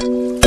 you.